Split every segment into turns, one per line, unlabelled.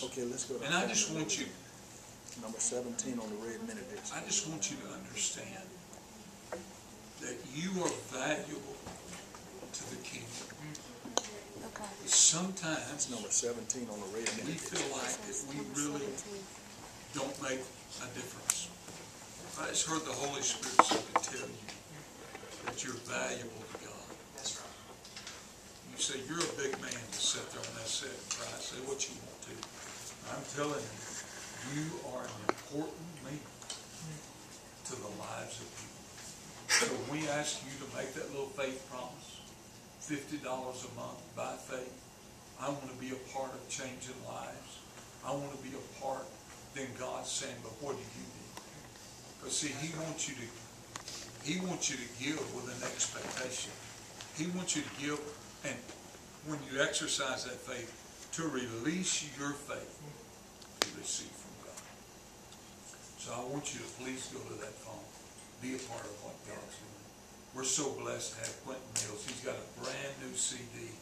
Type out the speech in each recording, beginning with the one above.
this.
Okay, let's go to.
And I just want you,
Number seventeen on the red minute.
I just want you to understand that you are valuable to the kingdom.
Okay.
Sometimes
That's number seventeen on the red
we
minute list.
feel like that we really don't make a difference. I just heard the Holy Spirit simply tell you that you're valuable to God.
That's right.
You say, you're a big man to sit there on that set and cry, say what you want to. I'm telling you, you are an important link to the lives of people. So we ask you to make that little faith promise, fifty dollars a month by faith. I want to be a part of changing lives. I want to be a part, then God's saying, but what do you do? Because see, he wants you to, he wants you to give with an expectation. He wants you to give, and when you exercise that faith, to release your faith receive from God. So I want you to please go to that phone. Be a part of what God's doing. We're so blessed to have Quinton Mills. He's got a brand new CD.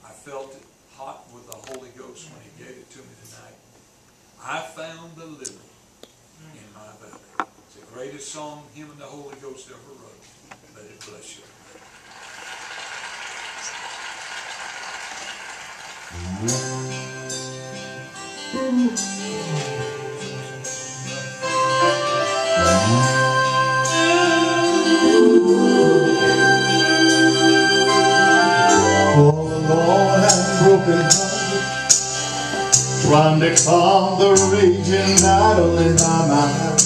I felt it hot with the Holy Ghost when he gave it to me tonight. I found the lily in my valley. It's the greatest song him and the Holy Ghost ever wrote. Let it bless you. Mm-hmm.
All alone and broken hearted Trying to calm the raging battle in my mind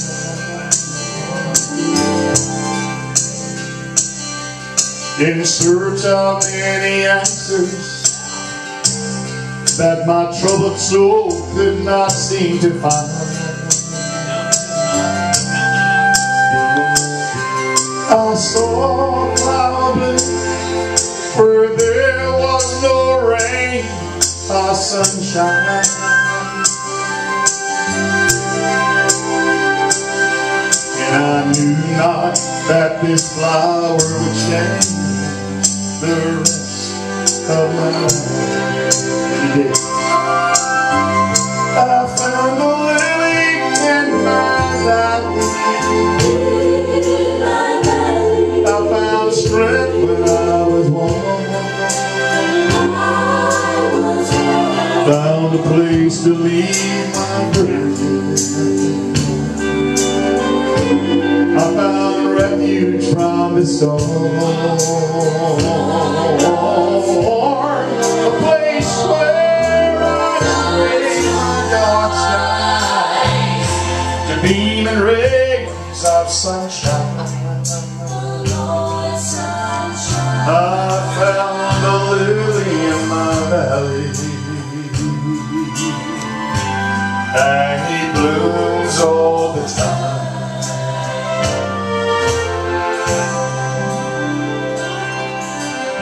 In search of many answers That my troubled soul could not seem to find I saw cloudless where there was no rain or sunshine. And I knew not that this flower would change the rest of my life. I found a lily in my valley. I found strength when I was. Found a place to leave my burden. I found refuge from the storm. A place where of sunshine. I found a lily in my valley. And he blooms all the time.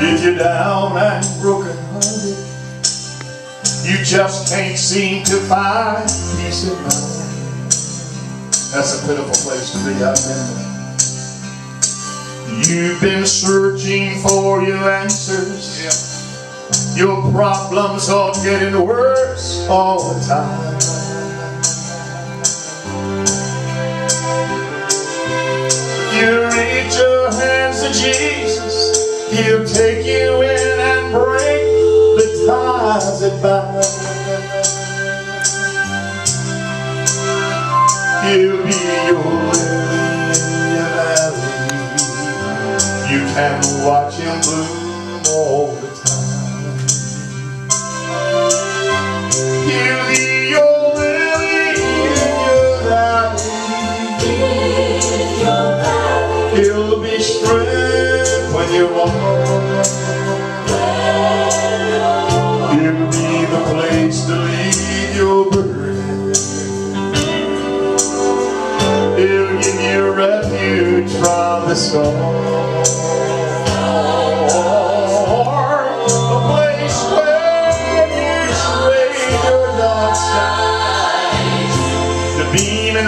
If you're down and broken hearted You just can't seem to find peace That's a pitiful place to be, I've been there You've been searching for your answers. Your problems are getting worse all the time. You reach your hands to Jesus. He'll take you in and break the ties that bind. He'll be your lily your valley. You can watch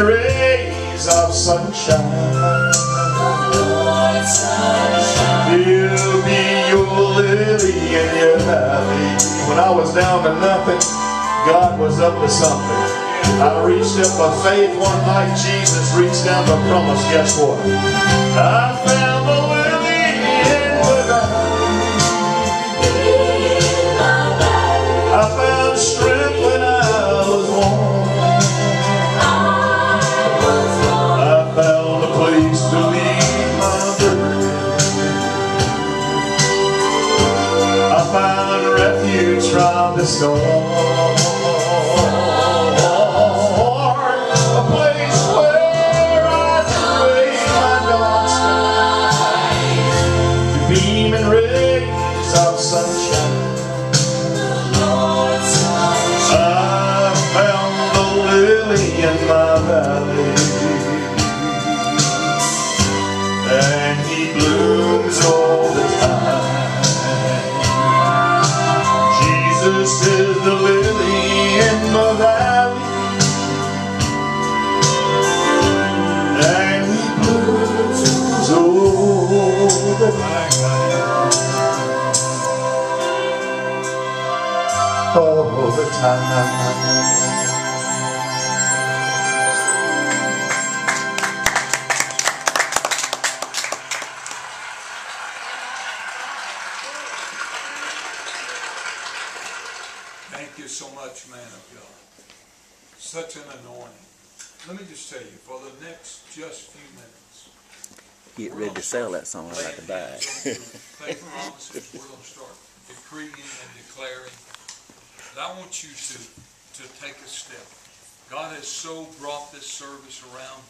rays of sunshine He'll be your lily your valley When I was down to nothing God was up to something. I reached up by faith one night. Jesus reached down the promise. Guess what? I time.
Thank you so much, man of God. Such an anointing. Let me just tell you, for the next just few minutes.
Get ready to sell that song like a bag.
Faith promises, we're gonna start decreeing and declaring. But I want you to, to take a step. God has so brought this service around,